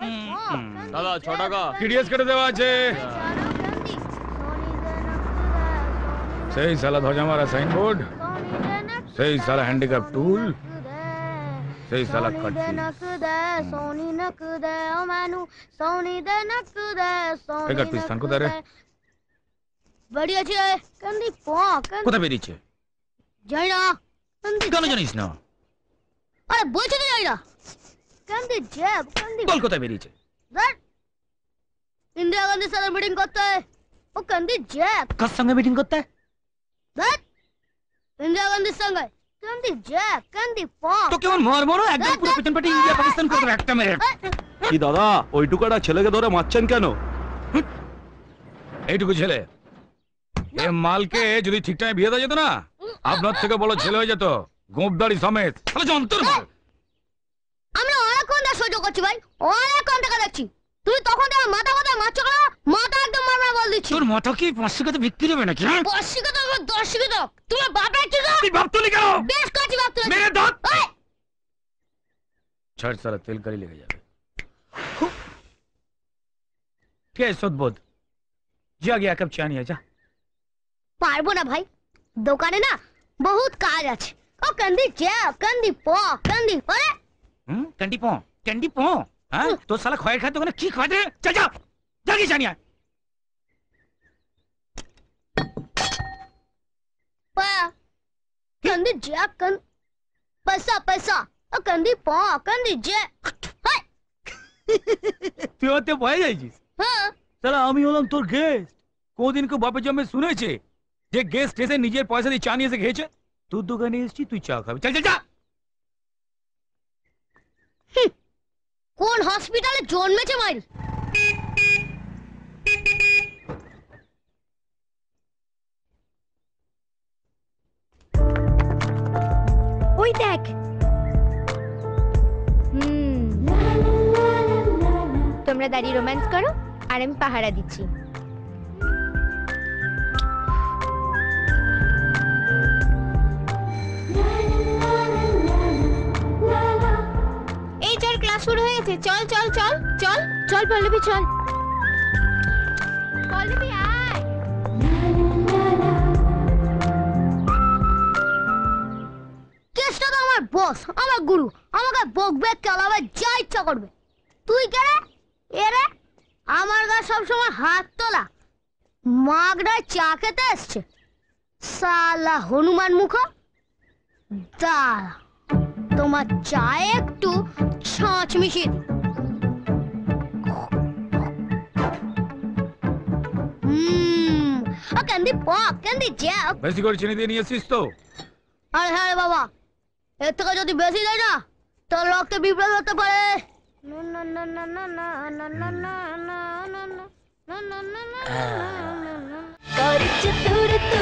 हम्म। दादा छोटा कडे देवाचे सही साला ध्वजा हमारा साइन बोर्ड। सही साला हैंडीकैप टूल सही साला कट सोनी नक दे ओ मानू। सोनी दे नक दे सोनी एक पीस थान को दे रे। बड़ी अच्छी है कंदी पो कंदी। कुदा बेरी छे। जाइना कंदी कनो जानिस ना। আরে বলছি তো যাই না। কান্দি জেব কান্দি বল কোথায় বেরিয়েছে। ধর। ইন্দিরা গান্ধীর সাথে মিটিং করতে। ও কান্দি জেব কার সঙ্গে মিটিং করতে? ধর। ইন্দিরা গান্ধীর সঙ্গে। কান্দি জেব কান্দি পো তো কেমন মার মারো একদম পুরো পেছন পেটে ইন্ডিয়া পাকিস্তান করে একটা মেরে কি দাদা ওইটুকাটা ছেলেকে ধরে মারছেন কেন? এইটুকু ছেলে। এ মালকে যদি ঠিক টাইমে বিয়ে দেওয়া যেত না আপনার থেকে বড় ছেলে হয়ে যেত। গোপদাড়ি সমেত। তাহলে যন্ত্র মার। আমরা অনেকক্ষণ ধরে সহ্য করছি ভাই অনেকক্ষণ টাকা দেখছি তুই তখন থেকে মাথা মাথা মারছো কেন? মাথা একদম মারমার বল দিচ্ছি। তোর মাথা কি পাঁচশো টাকা বিক্রি হবে নাকি হ্যাঁ? দশশো তো আমার দশশো তো তোমার বাপের কি তো তুই ভাব তুলি কেন? বেশ করছি বাপ তুই মেরে দাঁত ছাড় সারা তেল কালি লেগে যাবে। কে সদবোধ যা গিয়া কাপ চা নিয়ে যা। পারব না ভাই। দোকানে না বহুত কাজ আছে। ஓ கந்தி ஜே கந்தி போ கந்தி ஓரே ம் கந்தி போ கந்தி போ ஆ तो साला खोए खा तोने की खवाते चल जा। जागे जानिया पा कंदी जे कं पैसा पैसा। ओ कंदी पो कंदी जे हाय पियोते भय जाई जी। हाँ साला आमी होलम तोर गेस्ट को दिन को बापे जमे सुने छे। जे गेस्ट से निजे पैसा दी चानी से खेचे তোর দোকানে এসেছি তুই চা খাবি। চল চল যা কোন হসপিটালে জন্মেছে মাইল ওই দেখ। তোমরা দাঁড়িয়ে রোম্যান্স করো, আর আমি পাহারা দিচ্ছি। শুরু হয়েছে। চল চল চল চল চল পল্লবী চল। পল্লবী তো আমার বস, আমার গুরু। আমাকে বকবে চালাবে যা ইচ্ছা করবে। তুই কে রে? এ রে? আমার গা সবসময় হাত তোলা। মাগড়ায় চা খেতে এসছে। সালা হনুমান মুখ। দাঁড়া। তোমার চায়ে একটু ছাঁচ মিশিয়ে দিই ক্যান্ডি পপ ক্যান্ডি বেশি করে চিনি দিয়ে নিয়েছিস তো আরে হ্যাঁ বাবা এর থেকে যদি বেশি দেয় না তোর রক্তে বিপ্লব হতে পারে করছে দূরে